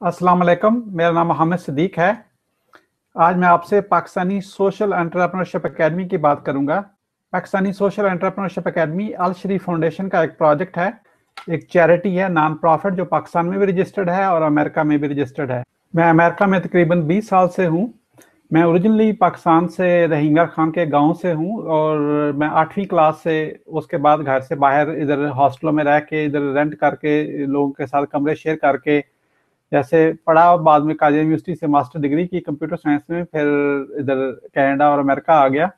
वालेकुम, मेरा नाम मोहम्मद सदीक है। आज मैं आपसे पाकिस्तानी सोशल एंटरप्रेन्योरशिप एकेडमी की बात करूँगा। Pakistani social entrepreneurship academy Al Sharif foundation का एक प्रोजेक्ट है। एक चैरिटी है नॉन प्रॉफिट जो पाकिस्तान में भी रजिस्टर्ड है और अमेरिका में भी रजिस्टर्ड है। मैं अमेरिका में तकरीबन 20 साल से हूँ। मैं ओरिजिनली पाकिस्तान से रहिंगा खान के गाँव से हूँ और मैं आठवीं क्लास से, उसके बाद घर से बाहर इधर हॉस्टलों में रह के, इधर रेंट करके, लोगों के साथ कमरे शेयर करके जैसे पढ़ा बाद में काजी यूनिवर्सिटी से मास्टर डिग्री की कंप्यूटर साइंस में, फिर इधर कनाडा और अमेरिका आ गया।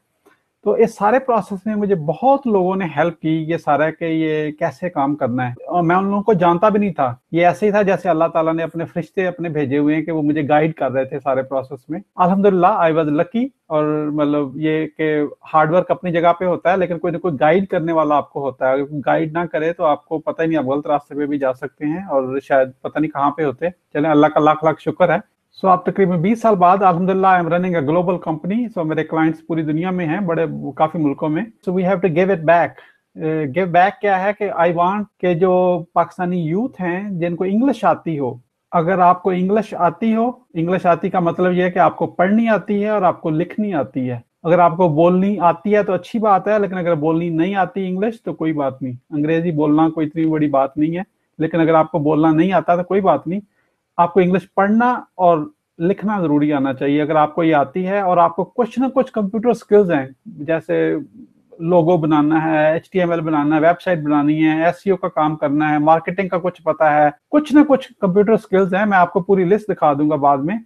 तो इस सारे प्रोसेस में मुझे बहुत लोगों ने हेल्प की, ये सारा कि ये कैसे काम करना है। और मैं उन लोगों को जानता भी नहीं था। ये ऐसे ही था जैसे अल्लाह ताला ने अपने फरिश्ते अपने भेजे हुए हैं कि वो मुझे गाइड कर रहे थे सारे प्रोसेस में। अल्हम्दुलिल्लाह आई वाज लकी और मतलब ये कि हार्डवर्क अपनी जगह पे होता है, लेकिन कोई ना कोई गाइड करने वाला आपको होता है। अगर गाइड ना करे तो आपको पता ही नहीं आप गलत रास्ते पे भी जा सकते हैं और शायद पता नहीं कहाँ पे होते। चले, अल्लाह का लाख लाख शुक्र है। सो so, आप तकरीबन 20 साल बाद अलहमदिल्ला I am running a global company so मेरे क्लाइंट्स पूरी दुनिया में हैं बड़े काफ़ी मुल्कों में। So we have to give it back give back क्या है कि आई वांट के जो पाकिस्तानी यूथ हैं जिनको इंग्लिश आती हो अगर आपको इंग्लिश आती हो इंग्लिश आती का मतलब यह है कि आपको पढ़नी आती है और आपको लिखनी आती है। अगर आपको बोलनी आती है तो अच्छी बात है लेकिन अगर बोलनी नहीं आती इंग्लिश तो कोई बात नहीं। अंग्रेज़ी बोलना कोई इतनी बड़ी बात नहीं है लेकिन अगर आपको बोलना नहीं आता तो कोई बात नहीं। आपको इंग्लिश पढ़ना और लिखना ज़रूरी आना चाहिए। अगर आपको ये आती है और आपको कुछ ना कुछ कंप्यूटर स्किल्स हैं, जैसे लोगो बनाना है एच बनाना है वेबसाइट बनानी है एस e का काम करना है मार्केटिंग का कुछ पता है, कुछ ना कुछ कंप्यूटर स्किल्स हैं, मैं आपको पूरी लिस्ट दिखा दूँगा बाद में,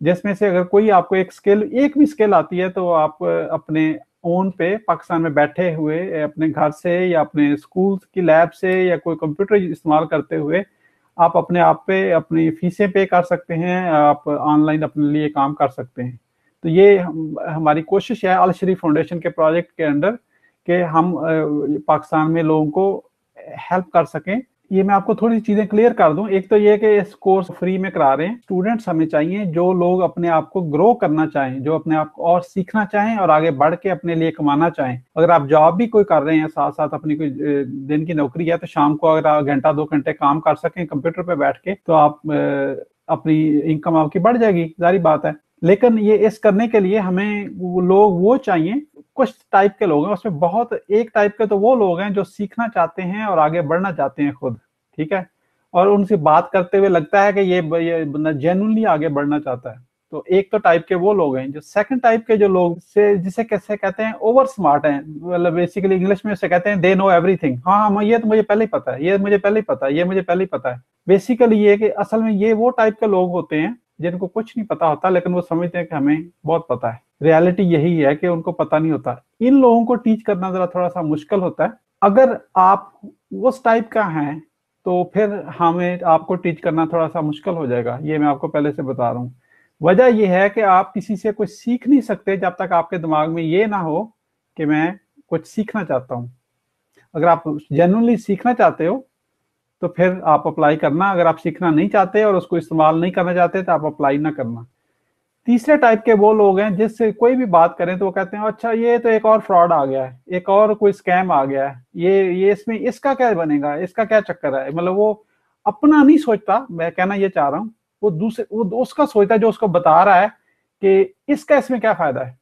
जिसमें से अगर कोई आपको एक स्किल एक भी स्किल आती है तो आप अपने ओन पे पाकिस्तान में बैठे हुए, अपने घर से या अपने स्कूल की लैब से या कोई कंप्यूटर इस्तेमाल करते हुए आप अपने आप पे अपनी फीसें पे कर सकते हैं आप ऑनलाइन अपने लिए काम कर सकते हैं। तो ये हम, हमारी कोशिश है अल शरीफ फाउंडेशन के प्रोजेक्ट के अंडर के हम पाकिस्तान में लोगों को हेल्प कर सकें। ये मैं आपको थोड़ी चीज़ें क्लियर कर दूँ। एक तो ये कि इस कोर्स फ्री में करा रहे हैं। स्टूडेंट्स हमें चाहिए जो लोग अपने आप को ग्रो करना चाहें, जो अपने आप को और सीखना चाहें और आगे बढ़ के अपने लिए कमाना चाहें। अगर आप जॉब भी कोई कर रहे हैं साथ साथ अपनी कोई दिन की नौकरी है तो शाम को अगर आप घंटा दो घंटे काम कर सकें कंप्यूटर पर बैठ के तो आप अपनी इनकम आपकी बढ़ जाएगी। जारी बात है। लेकिन ये इस करने के लिए हमें लोग वो चाहिए कुछ टाइप के लोग हैं, उसमें बहुत एक टाइप के तो वो लोग हैं जो सीखना चाहते हैं और आगे बढ़ना चाहते हैं खुद, ठीक है? और उनसे बात करते हुए लगता है कि ये ये बंदा जेनुअनली आगे बढ़ना चाहता है। तो एक तो टाइप के वो लोग हैं, जो सेकंड टाइप के जो लोग से, जिसे कैसे कहते हैं ओवर स्मार्ट हैं मतलब बेसिकली इंग्लिश में उसे कहते हैं दे नो एवरीथिंग हाँ हाँ ये तो मुझे पहले ही पता है, ये मुझे पहले ही पता है, ये मुझे पहले ही पता है। बेसिकली ये कि असल में ये वो टाइप के लोग होते हैं, जिनको कुछ नहीं पता होता, लेकिन वो समझते हैं कि हमें बहुत पता है। रियलिटी यही है कि उनको पता नहीं होता। इन लोगों को टीच करना जरा थोड़ा सा मुश्किल होता है। अगर आप उस टाइप का हैं तो फिर हमें आपको टीच करना थोड़ा सा मुश्किल हो जाएगा। ये मैं आपको पहले से बता रहा हूँ। वजह यह है कि आप किसी से कुछ सीख नहीं सकते जब तक आपके दिमाग में ये ना हो कि मैं कुछ सीखना चाहता हूँ। अगर आप जेनुअनली सीखना चाहते हो तो फिर आप अप्लाई करना। अगर आप सीखना नहीं चाहते और उसको इस्तेमाल नहीं करना चाहते तो आप अप्लाई ना करना। तीसरे टाइप के वो लोग हैं जिससे कोई भी बात करें तो वो कहते हैं अच्छा ये तो एक और फ्रॉड आ गया है, एक और कोई स्कैम आ गया है, ये ये इसमें, इसका क्या बनेगा, इसका क्या चक्कर है? मतलब वो अपना नहीं सोचता, मैं कहना ये चाह रहा हूँ, वो दूसरे, वो उसका सोचता है जो उसको बता रहा है कि इसका इसमें क्या फ़ायदा है।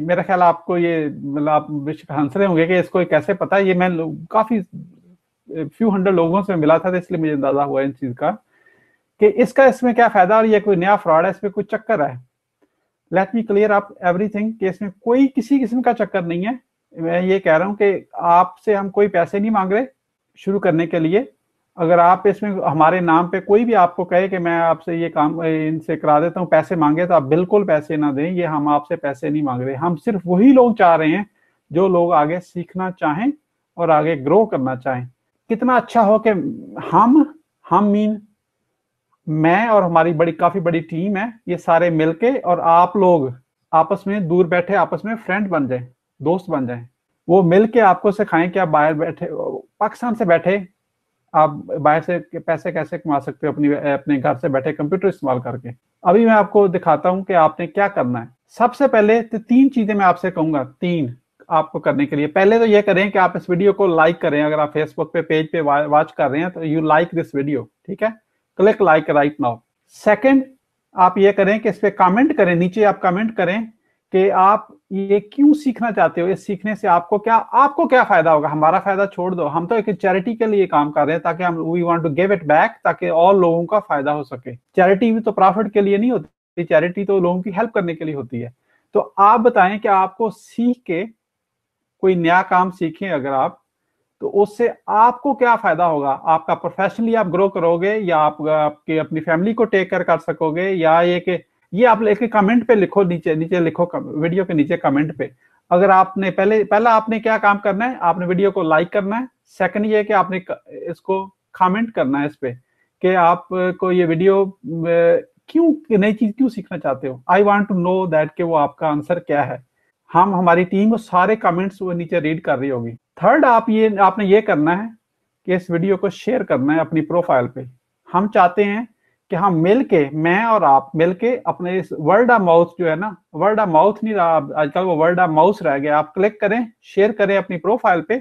मेरा ख्याल आपको ये मतलब आप बेशक हंस रहे होंगे कि इसको कैसे पता है, ये मैं काफ़ी फ्यू हंड्रेड लोगों से मिला था तो इसलिए मुझे अंदाज़ा हुआ इन चीज़ का। कि इसका इसमें क्या फ़ायदा और ये कोई नया फ्रॉड है, इसमें कोई चक्कर है? लेट मी क्लियर आप एवरीथिंग कि इसमें कोई किसी किस्म का चक्कर नहीं है। मैं ये कह रहा हूँ कि आपसे हम कोई पैसे नहीं मांग रहे शुरू करने के लिए। अगर आप इसमें हमारे नाम पे कोई भी आपको कहे कि मैं आपसे ये काम, इनसे करा देता हूँ, पैसे मांगे तो आप बिल्कुल पैसे ना दें, ये हम आपसे पैसे नहीं मांग रहे। हम सिर्फ़ वही लोग चाह रहे हैं जो लोग आगे सीखना चाहें और आगे ग्रो करना चाहें। कितना अच्छा हो कि हम हम मीन मैं और हमारी बड़ी, काफ़ी बड़ी टीम है, ये सारे मिलके और आप लोग आपस में दूर बैठे, आपस में फ्रेंड बन जाए, दोस्त बन जाए। वो मिल के आपको सिखाएँ कि आप बाहर बैठे, पाकिस्तान से बैठे, आप बाहर से पैसे कैसे कमा सकते हो, अपनी, अपने घर से बैठे कंप्यूटर इस्तेमाल करके। अभी मैं आपको दिखाता हूँ कि आपने क्या करना है। सबसे पहले तो तीन चीज़ें मैं आपसे कहूँगा, तीन आपको करने के लिए। पहले तो ये करें कि आप इस वीडियो को लाइक करें। अगर आप फेसबुक पे पेज पे वॉच कर रहे हैं तो यू लाइक दिस वीडियो ठीक है? Click like right now second आप ये करें कि इस पर कमेंट करें, नीचे आप कमेंट करें कि आप ये क्यों सीखना चाहते हो? इस सीखने से आपको क्या आपको क्या फ़ायदा होगा? हमारा फ़ायदा छोड़ दो। हम तो एक चैरिटी के लिए काम कर रहे हैं ताकि हम we want to give it back ताकि और लोगों का फ़ायदा हो सके। चैरिटी भी तो प्रॉफिट के लिए नहीं होती चैरिटी तो लोगों की हेल्प करने के लिए होती है। तो आप बताएँ कि आपको सीख के कोई नया काम सीखें अगर आप तो उससे आपको क्या फ़ायदा होगा? आपका प्रोफेशनली आप ग्रो करोगे या आप, आपके अपनी फैमिली को टेक केयर कर सकोगे या ये कि ये आप लेके कमेंट पे लिखो नीचे नीचे लिखो वीडियो के नीचे कमेंट पे। अगर आपने पहले, पहला आपने क्या काम करना है? आपने वीडियो को लाइक करना है। सेकंड ये कि आपने इसको कमेंट करना है इस पे कि आप को ये वीडियो क्यों, नई चीज़ क्यों सीखना चाहते हो? I want to know that कि वो आपका आंसर क्या है। हम, हमारी टीम वो सारे कमेंट्स वो नीचे रीड कर रही होगी। थर्ड आप ये, आपने ये करना है कि इस वीडियो को शेयर करना है अपनी प्रोफ़ाइल पे। हम चाहते हैं कि हम मिल के मैं और आप मिल के अपने इस वर्ल्ड ऑफ़ माउथ जो है ना वर्ल्ड ऑफ़ माउथ नहीं रहा, आजकल वो वर्ल्ड ऑफ़ माउथ रह गया। आप क्लिक करें शेयर करें अपनी प्रोफ़ाइल पे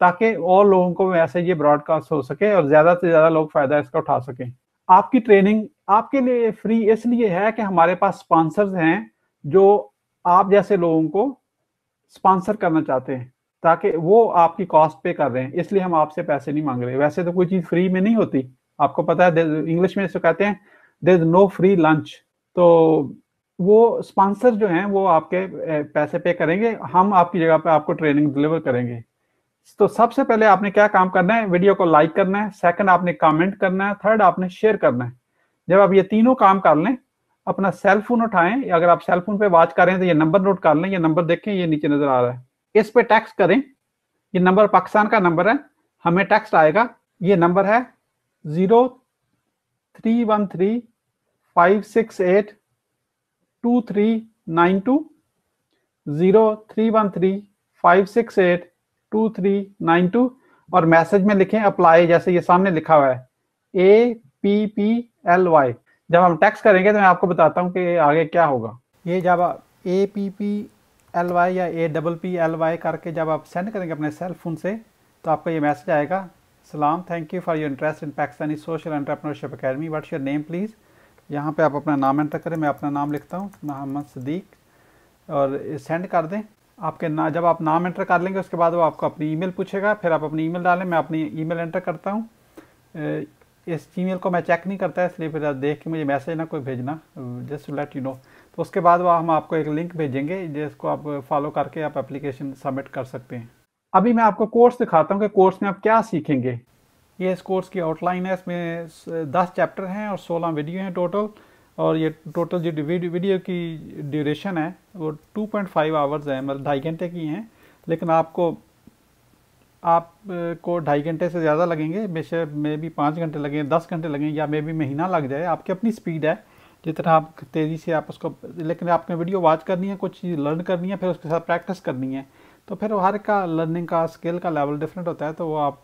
ताकि और लोगों को ऐसे ये ब्रॉडकास्ट हो सके और ज़्यादा से ज़्यादा लोग फ़ायदा इसका उठा सकें। आपकी ट्रेनिंग आपके लिए फ्री इसलिए है कि हमारे पास स्पॉन्सर्स हैं जो आप जैसे लोगों को स्पॉन्सर करना चाहते हैं, ताकि वो आपकी कॉस्ट पे कर रहे हैं, इसलिए हम आपसे पैसे नहीं मांग रहे। वैसे तो कोई चीज़ फ्री में नहीं होती। आपको पता है इंग्लिश में इसको कहते हैं there is no free lunch तो वो स्पॉन्सर जो हैं, वो आपके पैसे पे करेंगे, हम आपकी जगह पे आपको ट्रेनिंग डिलीवर करेंगे। तो सबसे पहले आपने क्या काम करना है? वीडियो को लाइक करना है। सेकंड आपने कमेंट करना है। थर्ड आपने शेयर करना है। जब आप ये तीनों काम कर लें अपना सेल फ़ोन उठाएँ अगर आप सेल फ़ोन पे वॉच कर रहे हैं तो ये नंबर नोट कर लें, ये नंबर देखें, ये नीचे नज़र आ रहा है। इस पे टैक्स करें, ये नंबर पाकिस्तान का नंबर है, हमें टैक्स आएगा, ये नंबर है zero three one three five six eight two three nine two zero three one three five six eight two three nine two और मैसेज में लिखें अप्लाई जैसे ये सामने लिखा हुआ है A P P L Y जब हम टैक्स करेंगे तो मैं आपको बताता हूँ कि आगे क्या होगा। ये जब A P P L Y या A double P L Y करके जब आप सेंड करेंगे अपने सेल फ़ोन से तो आपको ये मैसेज आएगा, सलाम thank you for your interest in Pakistani social entrepreneurship academy what's your name please यहाँ पे आप अपना नाम एंटर करें, मैं अपना नाम लिखता हूँ, मोहम्मद सदीक। और सेंड कर दें। आपके ना, जब आप नाम एंटर कर लेंगे, उसके बाद वो आपको अपनी ईमेल पूछेगा, फिर आप अपनी ईमेल डालें, मैं अपनी ईमेल एंटर करता हूँ। इस ईमेल को मैं चेक नहीं करता, इसलिए फिर देख के मुझे मैसेज ना कोई भेजना just to let you know तो उसके बाद वो हम आपको एक लिंक भेजेंगे, जिसको आप फॉलो करके आप एप्लीकेशन सबमिट कर सकते हैं। अभी मैं आपको कोर्स दिखाता हूँ कि कोर्स में आप क्या सीखेंगे। ये इस कोर्स की आउटलाइन है, इसमें दस चैप्टर हैं और सोलह वीडियो हैं टोटल और ये टोटल जो वीडियो की ड्यूरेशन है, वो 2.5 आवर्स है मतलब ढाई घंटे की हैं। लेकिन आपको आप को ढाई घंटे से ज़्यादा लगेंगे, बेशक मे भी पाँच घंटे लगेंगे दस घंटे लगेंगे या मे भी महीना लग जाए, आपकी अपनी स्पीड है। जितना आप तेज़ी से आप उसको, लेकिन आपने वीडियो वॉच करनी है, कुछ चीज़ लर्न करनी है, फिर उसके साथ प्रैक्टिस करनी है। तो फिर हर का लर्निंग का स्किल का लेवल डिफरेंट होता है तो वो आप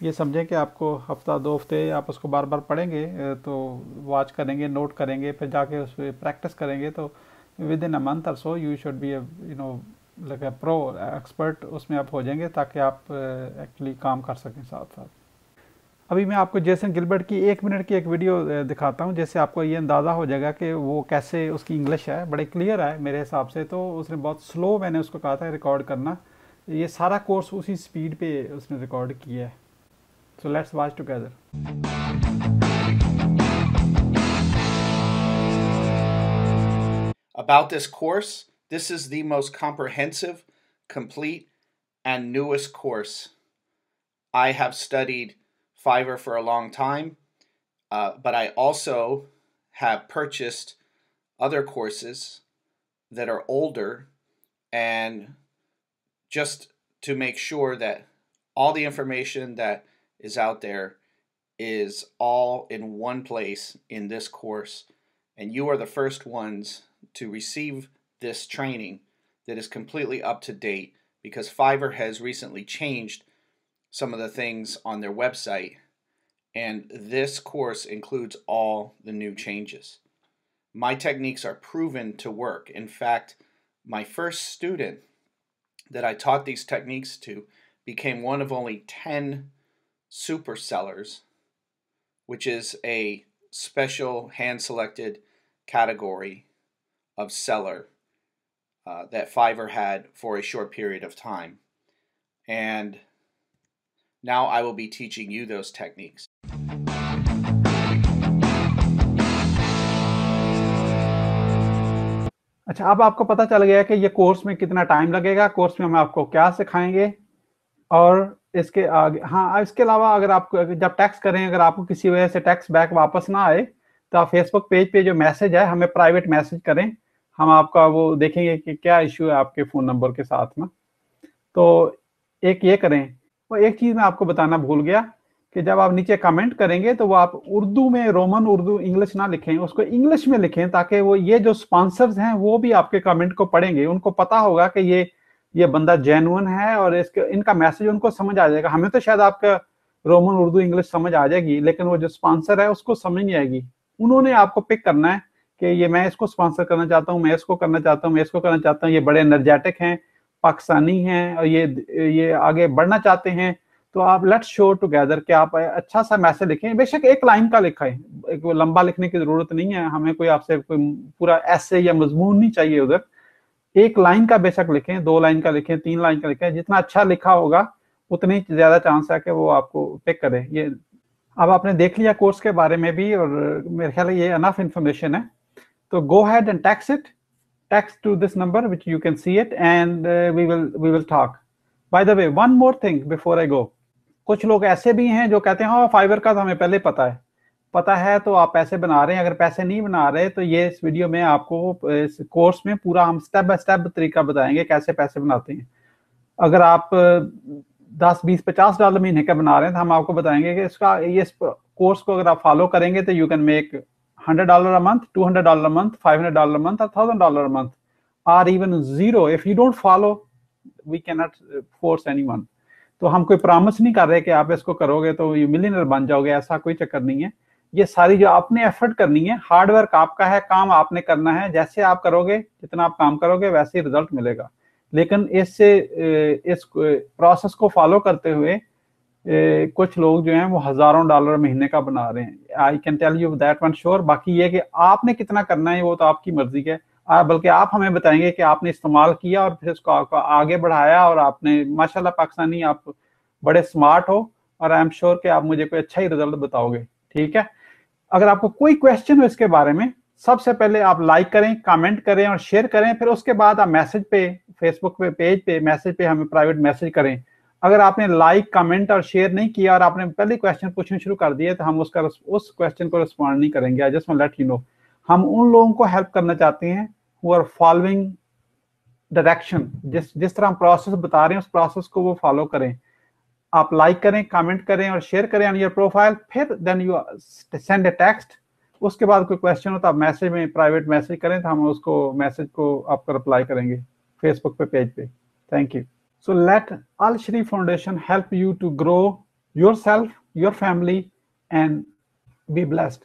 ये समझें कि आपको हफ़्ता, दो हफ़्ते आप उसको बार बार पढ़ेंगे तो वॉच करेंगे नोट करेंगे, फिर जाके उस पर प्रैक्टिस करेंगे तो विद इन अ मंथ और so you should be you know like pro expert उसमें आप हो जाएँगे ताकि आप एक्चुअली काम कर सकें साथ साथ। अभी मैं आपको जेसन गिलबर्ट की एक मिनट की एक वीडियो दिखाता हूँ जिससे आपको ये अंदाज़ा हो जाएगा कि वो कैसे उसकी इंग्लिश है। बड़े क्लियर है मेरे हिसाब से तो उसने बहुत स्लो मैंने उसको कहा था रिकॉर्ड करना। ये सारा कोर्स उसी स्पीड पे उसने रिकॉर्ड किया है। So let's watch together. About this course, this is the most comprehensive, complete, and newest course. I have studied Fiverr for a long time, uh, but I also have purchased other courses that are older and just to make sure that all the information that is out there is all in one place in this course. And you are the first ones to receive this training that is completely up to date because Fiverr has recently changed some of the things on their website. And this course includes all the new changes. My techniques are proven to work. In fact, my first student that I taught these techniques to became one of only 10 super sellers, which is a special hand selected category of seller uh, that Fiverr had for a short period of time. And now I will be teaching you those techniques. अच्छा अब आपको पता चल गया कि ये course में कितना टाइम लगेगा कोर्स में हम आपको क्या सिखाएँगे और इसके आगे हाँ इसके अलावा अगर आप जब टैक्स करें अगर आपको किसी वजह से टैक्स बैक वापस ना आए तो आप फेसबुक पेज पे जो मैसेज है हमें प्राइवेट मैसेज करें हम आपका वो देखेंगे कि क्या इश्यू है आपके फ़ोन नंबर के साथ में। तो एक ये करें, और एक चीज़ मैं आपको बताना भूल गया कि जब आप नीचे कमेंट करेंगे तो वो आप उर्दू में रोमन उर्दू इंग्लिश ना लिखें, उसको इंग्लिश में लिखें ताकि वो ये जो स्पॉन्सर्स हैं वो भी आपके कमेंट को पढ़ेंगे। उनको पता होगा कि ये ये बंदा जेनुअन है और इसके, इनका मैसेज उनको समझ आ जाएगा। हमें तो शायद आपका रोमन उर्दू इंग्लिश समझ आ जाएगी, लेकिन वो जो स्पॉन्सर है उसको समझ नहीं आएगी। उन्होंने आपको पिक करना है। कि ये मैं इसको स्पॉन्सर करना चाहता हूँ, मैं इसको करना चाहता हूँ, मैं इसको करना चाहता हूँ, ये बड़े एनर्जेटिक हैं, पाकिस्तानी हैं, और ये ये आगे बढ़ना चाहते हैं तो आप लेट्स शो टुगेदर कि आप अच्छा सा मैसेज लिखें। बेशक एक लाइन का लिखा है, एक लंबा लिखने की ज़रूरत नहीं है, हमें कोई आपसे कोई पूरा ऐसे या मजमून नहीं चाहिए उधर। एक लाइन का बेशक लिखें, दो लाइन का लिखें, तीन लाइन का लिखें, जितना अच्छा लिखा होगा, उतनी ज़्यादा चांस है कि वो आपको पिक करे। ये, अब आपने देख लिया कोर्स के बारे में भी, और मेरे ख्याल ये अनफ इंफॉर्मेशन है। तो go ahead and text it text to this number which you can see it and we will we will talk by the way one more thing before I go कुछ लोग ऐसे भी हैं जो कहते हैं हाँ फाइबर का तो हमें पहले पता है। पता है तो आप पैसे बना रहे हैं। अगर पैसे नहीं बना रहे तो ये इस वीडियो में आपको, इस कोर्स में पूरा हम स्टेप बाय स्टेप तरीका बताएँगे कैसे पैसे बनाते हैं। अगर आप दस, बीस, पचास डॉलर महीने का बना रहे हैं तो हम आपको बताएँगे कि इसका ये इस कोर्स को अगर आप फॉलो करेंगे तो you can make hundred dollar a month two hundred dollar month five hundred dollar month और thousand dollar month or even zero if you don't follow we can not force anyone तो हम कोई promise नहीं कर रहे कि आप इसको करोगे तो यू मिलीनर बन जाओगे, ऐसा कोई चक्कर नहीं है। ये सारी जो आपने एफर्ट करनी है हार्डवर्क आपका है, काम आपने करना है, जैसे आप करोगे, जितना आप काम करोगे, वैसे ही रिज़ल्ट मिलेगा। लेकिन इससे इस प्रोसेस को फॉलो करते हुए कुछ लोग जो हैं वो हज़ारों डॉलर महीने का बना रहे हैं। I can tell you that one sure बाकी ये कि आपने कितना करना है, वो तो आपकी मर्ज़ी है। बल्कि आप हमें बताएँगे कि आपने इस्तेमाल किया और फिर इसको आगे बढ़ाया और आपने, माशाल्लाह पाकिस्तानी, आप बड़े स्मार्ट हो और आई एम श्योर कि आप मुझे कोई अच्छा ही रिज़ल्ट बताओगे। ठीक है? अगर आपको कोई क्वेश्चन हो इसके बारे में, सबसे पहले आप लाइक करें कमेंट करें और शेयर करें, फिर उसके बाद आप मैसेज पे फेसबुक पे पेज पे मैसेज पे हमें प्राइवेट मैसेज करें। अगर आपने लाइक कमेंट और शेयर नहीं किया और आपने पहले क्वेश्चन पूछने शुरू कर दिए तो हम उसका उस क्वेश्चन को रिस्पॉन्ड नहीं करेंगे। I just let you know हम उन लोगों को हेल्प करना चाहते हैं हु आर फॉलोइंग डायरेक्शन जिस जिस तरह हम प्रोसेस बता रहे हैं, उस प्रोसेस को वो फॉलो करें। आप लाइक करें कमेंट करें और शेयर करें ऑन योर प्रोफ़ाइल फिर then you send a text उसके बाद कोई क्वेश्चन हो तो आप मैसेज में प्राइवेट मैसेज करें तो हम उसको मैसेज को आपको रिप्लाई करेंगे फेसबुक पे पेज पे। Thank you So let Al Shri Foundation help you to grow yourself, your family, and be blessed.